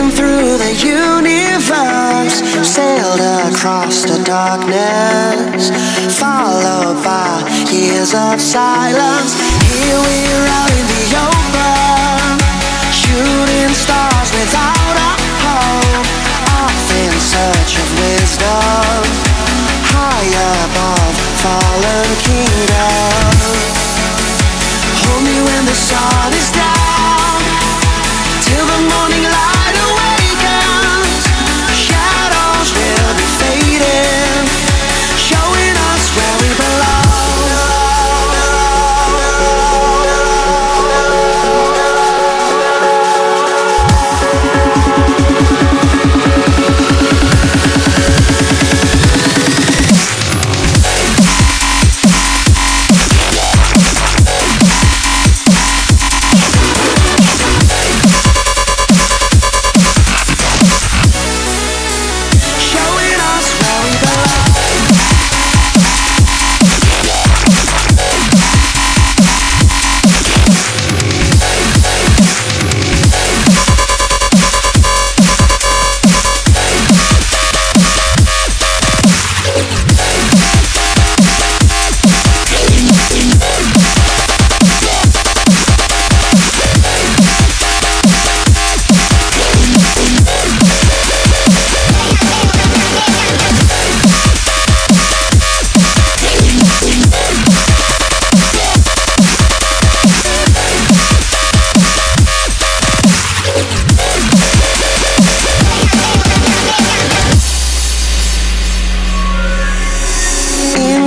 racing through the universe, sailed across the darkness, followed by years of silence. Here we're out in the open, shooting stars without a hope, off in search of wisdom, high above fallen kingdoms. Hold me when the sun is down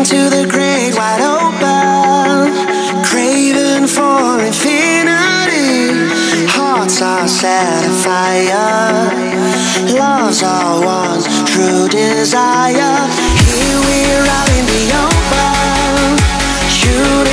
into the great wide open, craving for infinity. Hearts are set afire, loves are one true desire. Here we're in the open, shooting